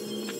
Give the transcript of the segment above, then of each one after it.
Bye.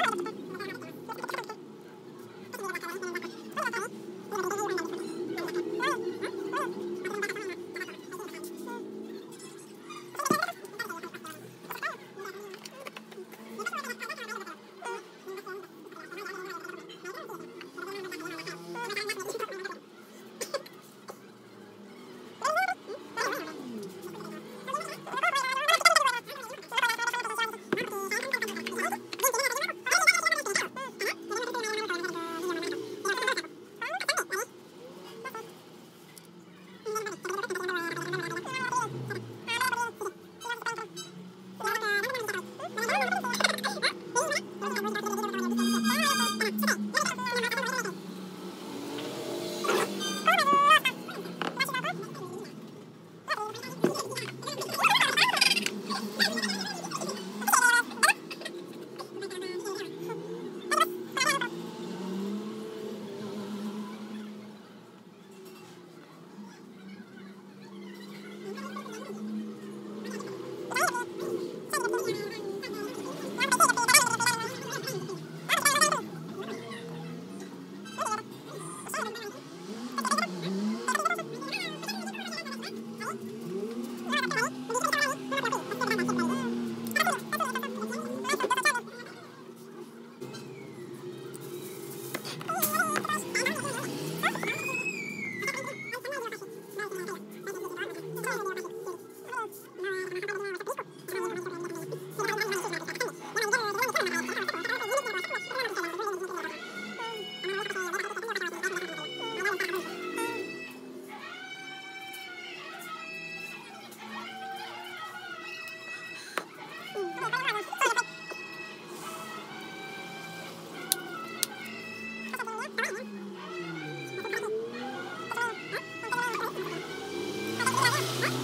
Ha ha!